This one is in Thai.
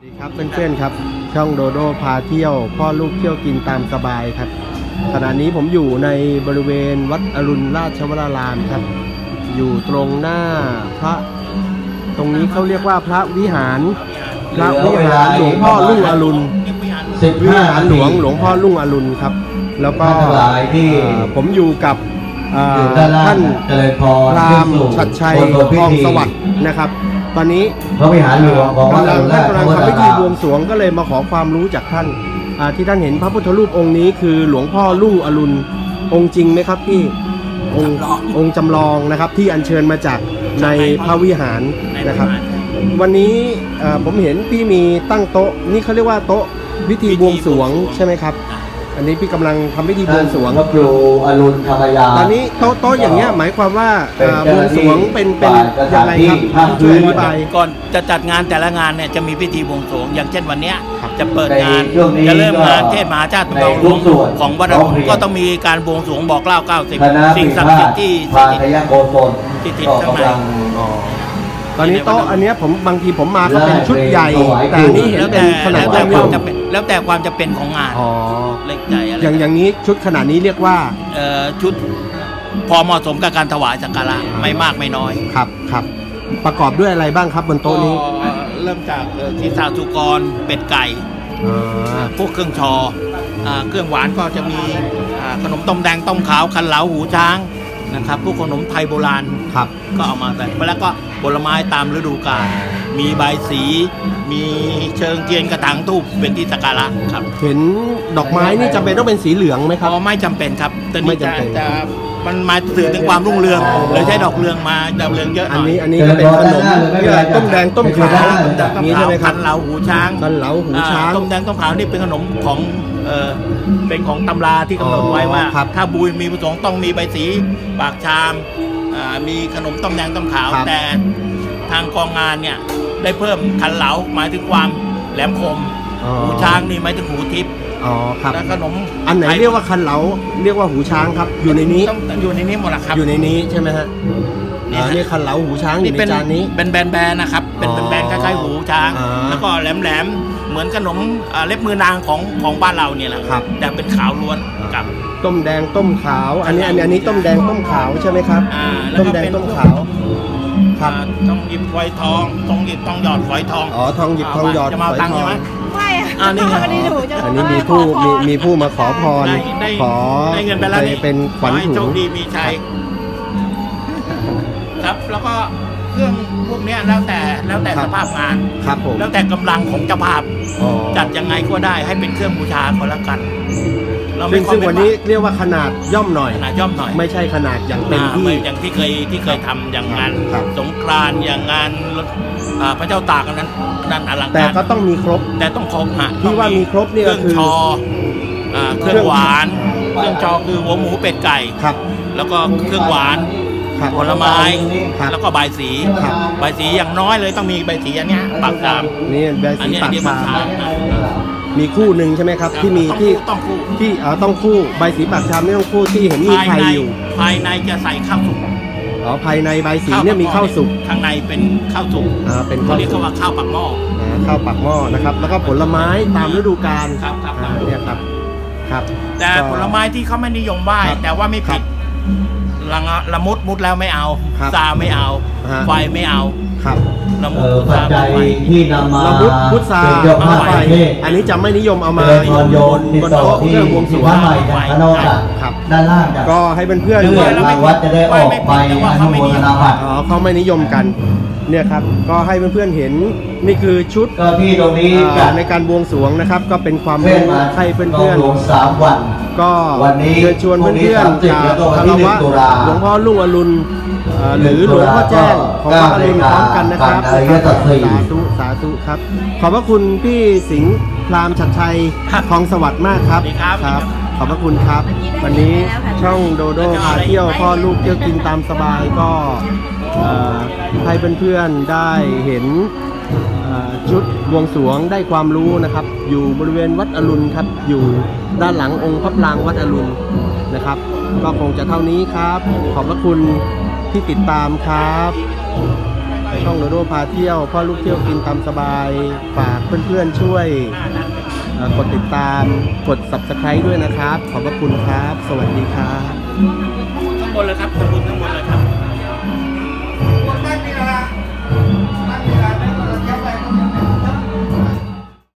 พื่อนๆครับ ช่องโดโดพาเที่ยว พ่อลูกเที่ยวกินตามสบายครับขณะนี้ผมอยู่ในบริเวณวัดอรุณราชวรารามครับ อยู่ตรงหน้าพระ ตรงนี้เขาเรียกว่าพระวิหาร พระวิหารหลวงพ่อลุ่งอรุณสิบวิห้าหารหลวงหลวงพ่อลุ่งอรุณครับ แล้วก็ท่านทั้งหลายที่เอ่อผมอยู่กับเอ่ออยู่ด้านล่างท่านเจริญพรพรามขึ้นสู่ชัดชัยบนบนพิทองธีสวัสดิ์นะครับ ตอนนี้พระวิหารหลวงของวัดกำอลังรุณท่าราชนกำลังทำพิธีบวงสรวงก็เลยมาขอความรู้จากท่านที่ท่านเห็นพระพุทธรูปองค์นี้คือหลวงพ่อลุ่อรุณองค์จริงไหมครับพี่องค์องค์จำลองนะครับที่อัญเชิญมาจากในพระวิหารนะครับ วันนี้ผมเห็นพี่มีตั้งโต๊ะนี่เขาเรียกว่าโต๊ะพิธีบวงสรวงใช่ไหมครับ อันนี้พี่กำลังทำพิธีบวงสรวงพระครูอรุณธรรมยาตอนนี้โต๊ะโต๊ะอย่างเงี้ยหมายความว่าเอ่อบวงสรวงเป็นเป็นฝ่ายสยัถางนไงที่ครับภาคช่วยอพื้นธิบาย ก่อนจะจัดงานแต่ละงานเนี่ยจะมีพิธีบวงสรวง อย่างเช่นวันเนี้ยครับจะเปิดงานในช่วงนี้จะเริ่มงานก็เทศมหาชาติในตองหลทุวกงส่วนของวัดอร้รุองณเรียน ก็ต้องมีการบวงสรวงบอกเล่าคณะ90สิ่งศักดิ์สิทธิ์ที่พาสถิทตยโกศลที่ติดก็ข้างใน กำลัง ตอนนี้โต๊ะอันเนี้ยผมบางทีผมมาก็เป็นได้ชุดใหญ่ถวายแต่อันนี้เห็นแล้วเป็แต่นขนาแล้ดวแต่ย่อความมจะเป็นแล้วแต่ความจะเป็นของงาน อ๋อเล็กใหญ่อะไรอย่างอย่างนี้ชุดขนาดนี้เรียกว่าเอ่อชุดพอเหมาะสมกับการถวายสักการะไม่มากไม่น้อยครับครับ ประกอบด้วยอะไรบ้างครับบนโต๊ะนี้ก็เริ่มจากเอ่อศีรษะสุกรเป็ดไก่ อ่าพวกเครื่องชออ่าเครื่องหวานก็จะมีอ่าขนมต้มแดงต้มขาวคันเหลาหูช้าง นะครับพวกขนมไทยโบราณครับก็เอามาใส่แล้วก็ผลไม้ตามฤดูกาลมีใบสี มีเชิงเทียนกระถางทูบเป็นที่สักการะครับ เห็นดอกไม้นี่จำเป็นต้องเป็นสีเหลืองไหมครับอ๋อไม่จำเป็นครับแต่ไม่นี่จะจำเป็นจะ มันมาสื่อถึงความรุ่งเรืองเลยใช้ดอกเรืองมาดอกเรืองเยอะหอันน่อยนี้อันนี้ก็เป็นขนมเรียกอะไรต้มแดงต้มขาวต้มแดงต้มนี้ขาใช่วไหมคคัรับนเหลาหูช้างกันเหลาหูช้าง อ่ต้มแดงต้มขาวนี่เป็นขนมของเออเป็นของตำราที่กำหนดไว้ว่า อ๋อครับถ้าบุญมีประสงค์ต้องมีใบสีปากชามอ่ามีขนมต้มแดงต้มขาว ครับ แต่ทางกองงานเนี่ยได้เพิ่มคันเหลาหมายถึงความแหลมคม อ๋อ หูช้างนี่หมายถึงหูทิพย์ อ๋อครับ และขนมอันไหนเรียกว่าคันเหลาเรียกว่าหูช้างครับ อยู่ในนี้ต้องอยู่ในนี้หมดละครับ อยู่ในนี้ใช่ไหมฮะนี่อ่าฮะนี่คันเหลาหูช้างอยู่ในเป็นจานนี้ เป็นแบนๆนะครับ เป็นอ๋อแบนๆคล้ายๆหูช้าง อ่าแล้วก็แหลมๆเหมือนขนมอ่าเล็บมือนางของของบ้านเราเนี่ยแหละครับ แต่เป็นขาวล้วนกับ ต้มแดงต้มขาว อันนี้อันนี้อันนี้ต้มแดงต้มขาวใช่ไหมครับ อ่าแล้วต้มก็แดงเป็นต้มขาว ครับ อ่าต้องหยิบฝอยทอง ต้องหยิบต้องหยอดฝอยทองอ๋อทองหยิบทองหยอดจะมาเอาฝอยตังค์ทอใช่งไหมไม่ อะอ่านี่ไงวันนี้หนูจะอันนี้มีผู้มีมีผู้มาขอพร ได้ได้ขอได้เงินไปแล้วนี่เป็นขวัญขอให้ถุโชง คดีมีชัยครับแล้วก็เครื่องพวกเนี้ยแล้วแต่แล้วแต่ครัสบ ภาพงาน ครับผมแล้วแต่กำลังของเจ้าภาพอ๋อจัดยังไงก็ได้ให้เป็นเครื่องบูชาก็แล้วกัน เราซึ่ไม่งขอซึ่งเป็วันนี้เรียกว่าขนาดย่อมหน่อย ขนาดย่อมหน่อย ไม่ใช่ขนาดอย่างเต็มอ่าที่ไม่อย่างที่เคยที่เคยทำอย่างงานครับสงกรานต์อย่างงานอ่าพระเจ้าตากอันนั้นนั่นอลังแต่การก็ต้องมีครบ แต่ต้องครบฮะที่ว่ามีครบเนี่ยเครื่องคือชออ่าเครื่องหวาน เครื่องชอคือหัวหมูเป็ดไก่ครับ แล้วก็เครื่องหวานครับผลไม้ครับแล้วก็ใบายสีครับใบายสีอย่างน้อยเลยต้องมีใบสีอันเนี้ยปากดามนี่ใบอันสีเนี้ยปากเรียกชาว่าชาม มีคู่หนึ่งใช่ไหมครับ ที่มีต้องที่คู่ต้องคู่ที่เอ่อต้องคู่ใบสีปากชามนี่ต้องคู่ที่เห็นมีภายไข่ในอยู่ภายในจะใส่ข้าวสุกอ๋อภายในใบสีเนี่ยมีข้าวสุกข้างในเป็นข้าวสุกอ่าเป็นเขาข้าวเรียกสุกว่าข้าวปักหม้อ อ่าข้าวปักหม้อนะครับ แล้วก็ผลไม้ตามฤดูกาลครับครับ อ่าเนี่ยครับครับแต่ก็ ผลไม้ที่เขาไม่นิยมไหว้ครับแต่ว่าไม่ผิด ละงะละมุดมุดแล้วไม่เอาครับซาไม่เอา ฮะ ไฟไม่เอาครับละมุเอ่ดอปัจซาจัยไม่ ที่นำมาเราพุทธพุทธาเป็นเจ้าภาพไฟประเทศอันนี้จะไม่นิยมเอามาเจริญพรโยมติดบนต่อโต๊ะที่เครื่องบวงสรสิวบ้านงใหม่จากพระนอกจากครับ ด้านล่างจากก็ให้เพื่อนๆเพื่เนี่ยอนทางวัดจะได้ออกไปอนุโมทนาบัตร อ๋อเขาไม่นิยมกัน เนี่ยครับก็ให้เพื่อนๆเห็นนี่คือชุดก็ที่ตรงนี้อ่าจะในการบวงสรวงนะครับ ก็เป็นความเพื่อนรู้มาให้เพื่อนกองหลวงสามวันๆก็วันนี้เชิญชวนพรุ่งนี้เพื่อนสามสิๆบจากแล้วก็วันคาที่รหนึ่วะงตุลาหลวงพ่อลุ่งอรุณเอ่อหรือหลวงพ่อแจ้งของวัดอรุณพร้อมกันนะครับการอริยสัจสี่สาธุสาธุครับ ขอบพระคุณพี่สิงห์พรามชัดชัยทองสวัสดิ์มากครับสวัสดีครับครับ ขอบพระคุณครับ วันนี้ช่องโดโดพาเที่ยวพ่อลูกเที่ยวกินตามสบายก็เอ่อ ให้เพื่อนๆได้เห็นชุดบวงสรวงได้ความรู้นะครับ อยู่บริเวณวัดอรุณครับ อยู่ด้านหลังองค์พระปรางวัดอรุณนะครับ ก็คงจะเท่านี้ครับ ขอบพระคุณที่ติดตามครับช่องโดโดพาเที่ยวพ่อลูกเที่ยวกินตามสบาย ฝากเพื่อนๆช่วยกดติดตามกด subscribe ด้วยนะครับ ขอบพระคุณครับ สวัสดีครับข้างบนเลยครับข้างบนข้างบนเลยครับ